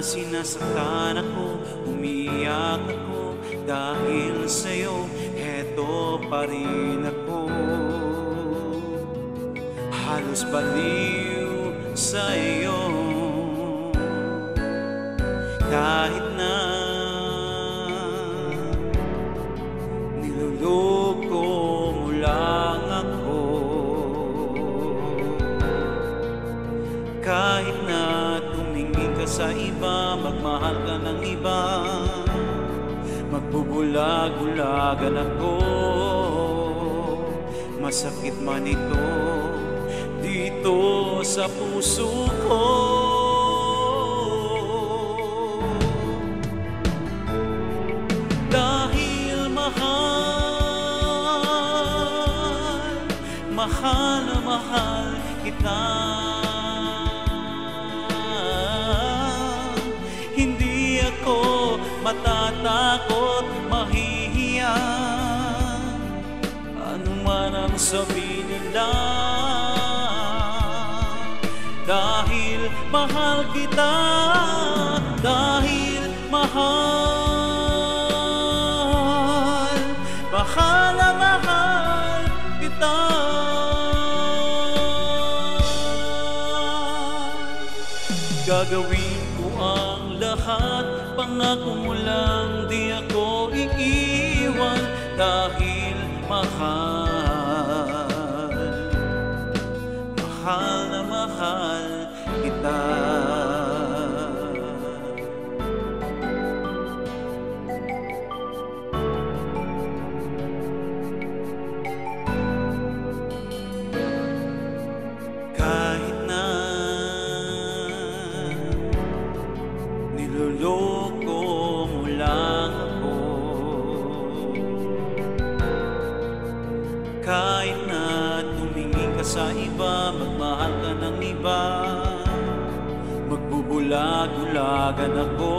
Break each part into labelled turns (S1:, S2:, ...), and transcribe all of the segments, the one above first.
S1: sinasaktan ako, umiiyak ako Dahil sa'yo, eto pa rin ako. Halos baliw sa iyo iba, magmahal ka ng iba. Magbubulag-bulagan ako. Masakit man ito dito sa puso ko. Dahil mahal, mahal na mahal kita matatakot, mahihiya. Ano man ang sabihin nila Dahil mahal kita Dahil mahal mahal Pangako mo lang di ako iiwan Dahil mahal. Mahal na Kahit na tumingin ka sa iba, magmahal ka ng iba. Magbubulag-ulagan ako.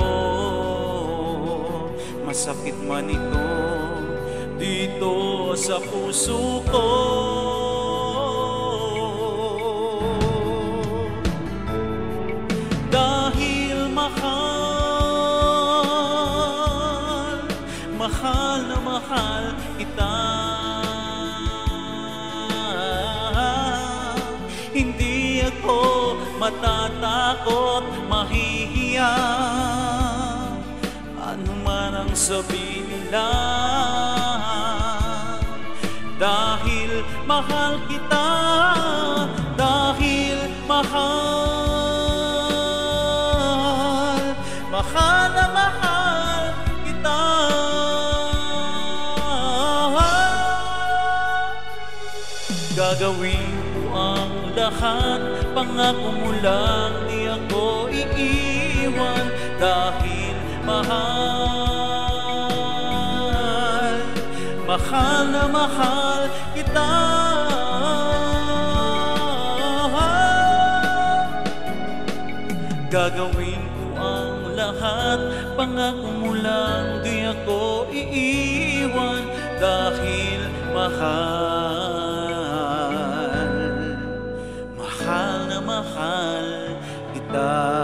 S1: Masakit man ito dito sa puso ko. Dahil mahal, mahal na mahal matatakot, mahihiya. Ano man ang sabihin nila Dahil mahal kita Dahil mahal Mahal na mahal kita. Gagawin lahat Pangako mo lang di ako iiwan Dahil mahal. Mahal na mahal kita. Gagawin ko ang lahat Pangako mo lang di ako iiwan Dahil mahal mahal kita.